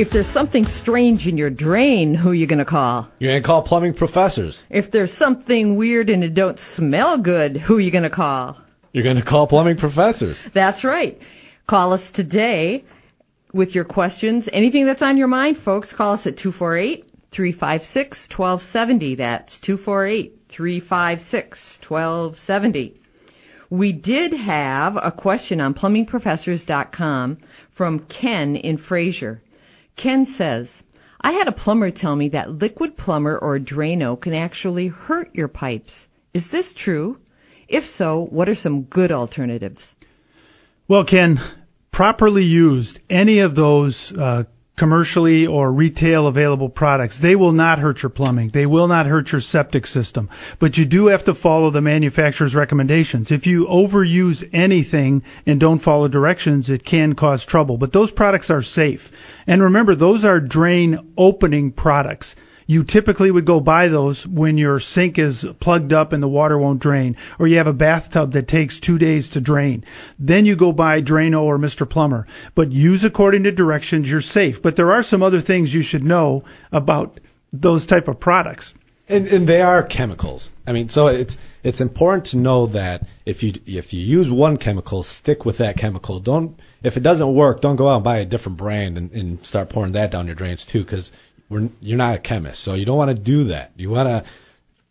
If there's something strange in your drain, who are you gonna call? You're gonna call plumbing professors. If there's something weird and it don't smell good, who are you gonna call? You're gonna call plumbing professors. That's right. Call us today with your questions. Anything that's on your mind, folks, call us at 248 356 1270. That's 248 356 1270. We did have a question on plumbingprofessors.com from Ken in Fraser. Ken says, I had a plumber tell me that Liquid-Plumr or Drano can actually hurt your pipes. Is this true? If so, what are some good alternatives? Well, Ken, properly used, any of those uh, commercially or retail available products, they will not hurt your plumbing. They will not hurt your septic system. But you do have to follow the manufacturer's recommendations. If you overuse anything and don't follow directions, it can cause trouble. But those products are safe. And remember, those are drain opening products. You typically would go buy those when your sink is plugged up and the water won't drain, or you have a bathtub that takes two days to drain. Then you go buy Drano or Mr. Plumber. But use according to directions, you're safe. But there are some other things you should know about those type of products. And, and they are chemicals. I mean, so it's it's important to know that if you if you use one chemical, stick with that chemical. Don't if it doesn't work, don't go out and buy a different brand and, and start pouring that down your drains too, because we're, you're not a chemist, so you don't want to do that. You want to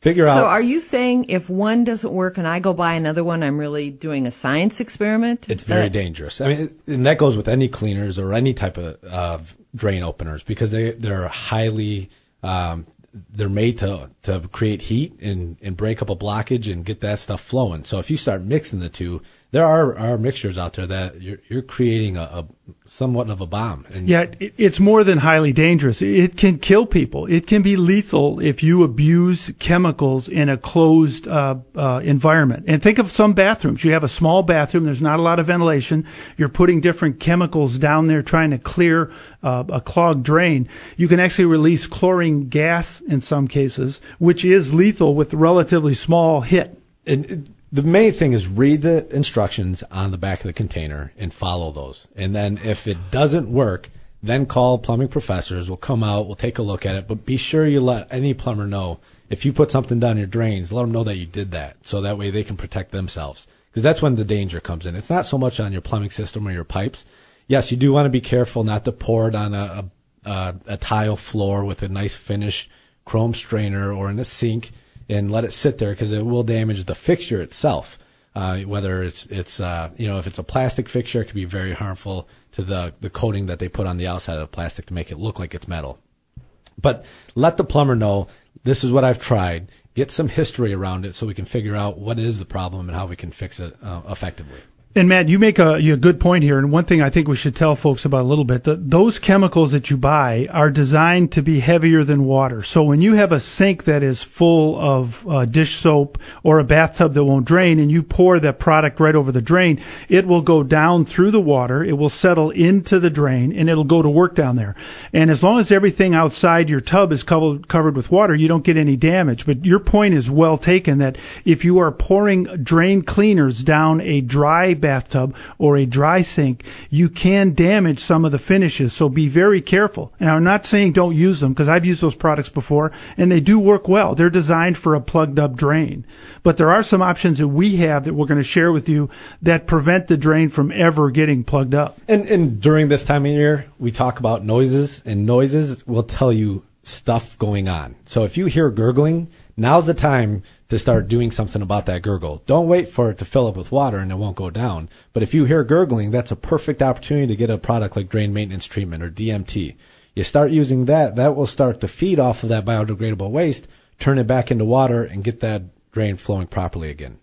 figure So out. So, are you saying if one doesn't work and I go buy another one, I'm really doing a science experiment? It's very That- dangerous. I mean, and that goes with any cleaners or any type of, of drain openers because they they're highly um, they're made to to create heat and and break up a blockage and get that stuff flowing. So if you start mixing the two, there are are mixtures out there that you're you're creating a, a somewhat of a bomb. And Yeah, it, it's more than highly dangerous. It can kill people. It can be lethal if you abuse chemicals in a closed uh, uh, environment. And think of some bathrooms. You have a small bathroom. There's not a lot of ventilation. You're putting different chemicals down there trying to clear uh, a clogged drain. You can actually release chlorine gas in some cases, which is lethal with a relatively small hit. and the main thing is read the instructions on the back of the container and follow those. And then if it doesn't work, then call plumbing professors. We'll come out, we'll take a look at it, but be sure you let any plumber know if you put something down your drains, let them know that you did that. So that way they can protect themselves. Because that's when the danger comes in. It's not so much on your plumbing system or your pipes. Yes, you do want to be careful not to pour it on a, a, a, tile floor with a nice finish chrome strainer or in a sink and let it sit there because it will damage the fixture itself. Uh, whether it's it's uh, you know if it's a plastic fixture, it can be very harmful to the the coating that they put on the outside of the plastic to make it look like it's metal. But let the plumber know this is what I've tried. Get some history around it so we can figure out what is the problem and how we can fix it uh, effectively. And Matt, you make a, a good point here. And one thing I think we should tell folks about a little bit, that those chemicals that you buy are designed to be heavier than water. So when you have a sink that is full of uh, dish soap or a bathtub that won't drain and you pour that product right over the drain, it will go down through the water. It will settle into the drain and it'll go to work down there. And as long as everything outside your tub is covered, covered with water, you don't get any damage. But your point is well taken that if you are pouring drain cleaners down a dry bathtub or a dry sink, you can damage some of the finishes. So be very careful. And I'm not saying don't use them because I've used those products before and they do work well. They're designed for a plugged up drain. But there are some options that we have that we're going to share with you that prevent the drain from ever getting plugged up. And and during this time of year, we talk about noises, and noises will tell you stuff going on. So if you hear gurgling, now's the time to start doing something about that gurgle. Don't wait for it to fill up with water and it won't go down. But if you hear gurgling, that's a perfect opportunity to get a product like drain maintenance treatment or DMT. You start using that, that will start to feed off of that biodegradable waste, turn it back into water and get that drain flowing properly again.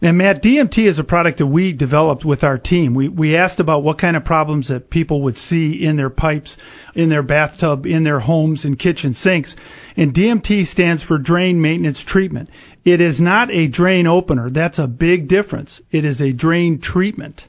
And Matt, DMT is a product that we developed with our team. We we asked about what kind of problems that people would see in their pipes, in their bathtub, in their homes and kitchen sinks. And DMT stands for drain maintenance treatment. It is not a drain opener. That's a big difference. It is a drain treatment.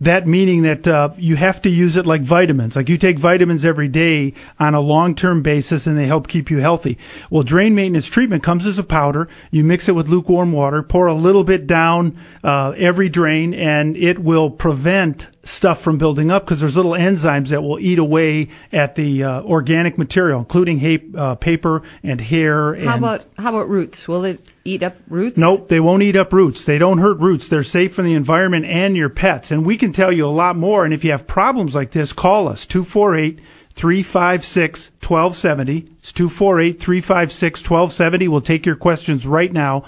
That meaning that uh, you have to use it like vitamins. Like you take vitamins every day on a long-term basis, and they help keep you healthy. Well, drain maintenance treatment comes as a powder. You mix it with lukewarm water, pour a little bit down uh, every drain, and it will prevent stuff from building up because there's little enzymes that will eat away at the uh, organic material, including ha- uh, paper and hair. How and about how about roots? Will it eat up roots? Nope, they won't eat up roots. They don't hurt roots. They're safe for the environment and your pets. And we can tell you a lot more. And if you have problems like this, call us 248 356 1270. It's 248 356 1270. We'll take your questions right now.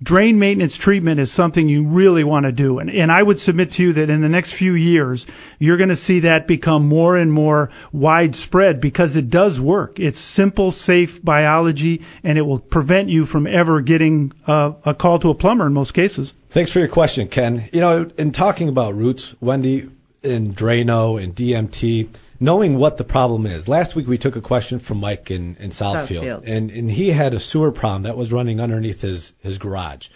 Drain maintenance treatment is something you really want to do. And, and I would submit to you that in the next few years, you're going to see that become more and more widespread because it does work. It's simple, safe biology, and it will prevent you from ever getting a call to a plumber in most cases. Thanks for your question, Ken. You know, in talking about roots, Wendy, in Drano and DMT, knowing what the problem is. Last week we took a question from Mike in, in Southfield, Southfield. and and he had a sewer problem that was running underneath his his garage.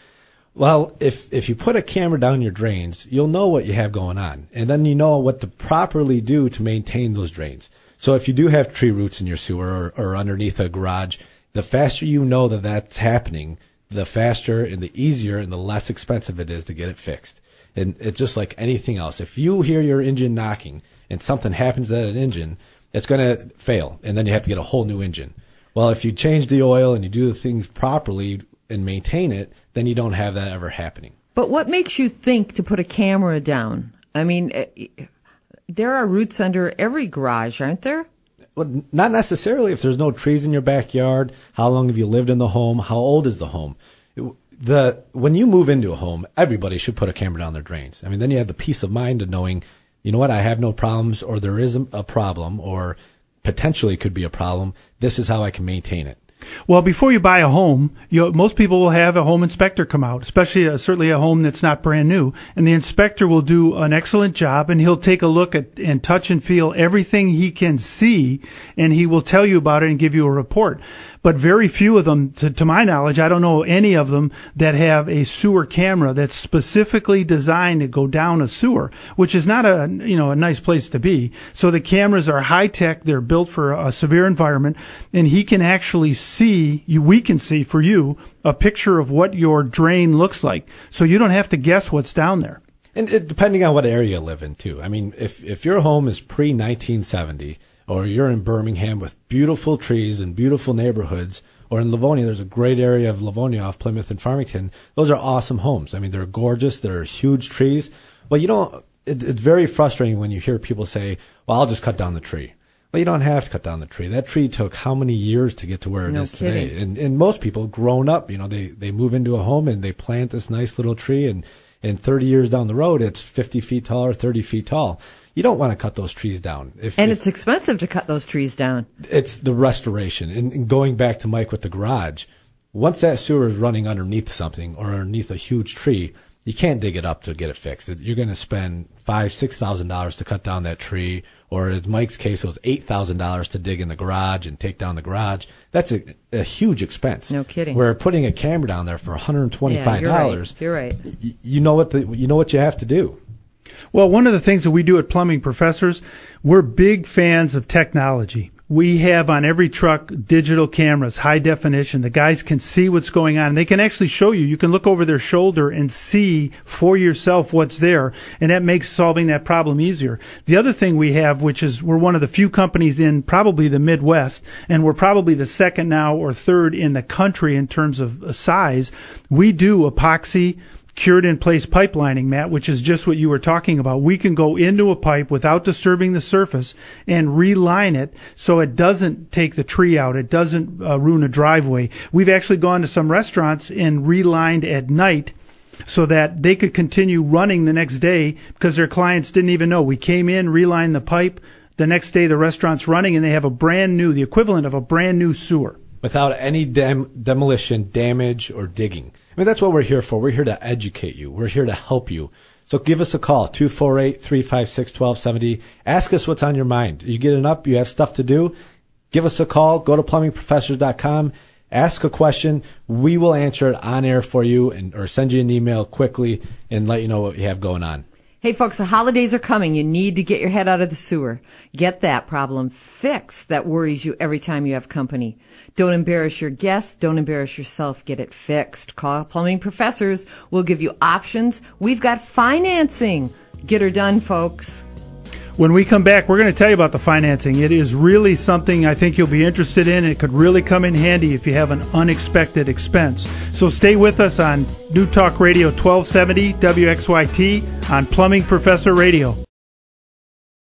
Well, if if you put a camera down your drains, you'll know what you have going on, and then you know what to properly do to maintain those drains. So if you do have tree roots in your sewer or, or underneath a garage, the faster you know that that's happening, the faster and the easier and the less expensive it is to get it fixed. And it's just like anything else. If you hear your engine knocking and something happens to that engine, it's going to fail, and then you have to get a whole new engine. Well, if you change the oil and you do the things properly and maintain it, then you don't have that ever happening. But what makes you think to put a camera down? I mean, eh, there are roots under every garage, aren't there? Well, not necessarily. If there's no trees in your backyard, how long have you lived in the home? How old is the home? The when you move into a home, everybody should put a camera down their drains. I mean, then you have the peace of mind of knowing, you know what, I have no problems, or there is a problem, or potentially could be a problem. This is how I can maintain it. Well, before you buy a home, you most people will have a home inspector come out, especially uh, certainly a home that's not brand new, and the inspector will do an excellent job, and he'll take a look at and touch and feel everything he can see, and he will tell you about it and give you a report. But very few of them, to, to my knowledge, I don't know any of them that have a sewer camera that's specifically designed to go down a sewer, which is not a you know a nice place to be. So the cameras are high tech; they're built for a severe environment, and he can actually see you. We can see for you a picture of what your drain looks like, so you don't have to guess what's down there. And it, depending on what area you live in, too. I mean, if if your home is pre 1970, or you're in Birmingham with beautiful trees and beautiful neighborhoods, or in Livonia, there's a great area of Livonia off Plymouth and Farmington. Those are awesome homes. I mean, they're gorgeous. They're huge trees. Well, you know, it, it's very frustrating when you hear people say, "Well, I'll just cut down the tree." Well, you don't have to cut down the tree. That tree took how many years to get to where it is No today? kidding. And and most people grown up, you know, they they move into a home and they plant this nice little tree, and and 30 years down the road, it's 50 feet tall or 30 feet tall. You don't want to cut those trees down. If, And if- it's expensive to cut those trees down. it's the restoration. And, and going back to Mike with the garage, once that sewer is running underneath something or underneath a huge tree, you can't dig it up to get it fixed. You're going to spend five, six thousand dollars to cut down that tree, or in Mike's case, it was eight thousand dollars to dig in the garage and take down the garage. That's a, a huge expense. No kidding. We're putting a camera down there for one hundred and Yeah, twenty-five you're dollars, right. You're right. you know what the you know what you have to do. Well, one of the things that we do at Plumbing Professors, we're big fans of technology. We have on every truck digital cameras, high definition. The guys can see what's going on. They can actually show you. You can look over their shoulder and see for yourself what's there. And that makes solving that problem easier. The other thing we have, which is we're one of the few companies in probably the Midwest, and we're probably the second now or third in the country in terms of size. We do epoxy cured in place pipelining, Matt, which is just what you were talking about. We can go into a pipe without disturbing the surface and reline it so it doesn't take the tree out. It doesn't uh, ruin a driveway. We've actually gone to some restaurants and relined at night so that they could continue running the next day because their clients didn't even know. We came in, relined the pipe. The next day, the restaurant's running and they have a brand new, the equivalent of a brand new sewer. Without any dem- demolition, damage, or digging. I mean, that's what we're here for. We're here to educate you. We're here to help you. So give us a call, 248-356-1270. Ask us what's on your mind. You getting up? You have stuff to do? Give us a call. Go to plumbingprofessors.com. Ask a question. We will answer it on air for you and, or send you an email quickly and let you know what you have going on. Hey, folks, the holidays are coming. You need to get your head out of the sewer. Get that problem fixed that worries you every time you have company. Don't embarrass your guests. Don't embarrass yourself. Get it fixed. Call Plumbing Professors. We'll give you options. We've got financing. Get her done, folks. When we come back, we're going to tell you about the financing. It is really something I think you'll be interested in. It could really come in handy if you have an unexpected expense. So stay with us on New Talk Radio 1270 WXYT on Plumbing Professor Radio.